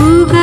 Uga